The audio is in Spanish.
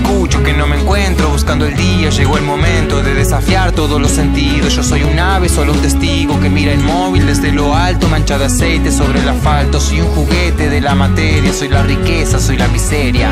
escucho, que no me encuentro. Buscando el día, llegó el momento de desafiar todos los sentidos. Yo soy un ave, solo un testigo que mira el móvil desde lo alto Mancha de aceite sobre el asfalto. Soy un juguete de la materia, soy la riqueza, soy la miseria.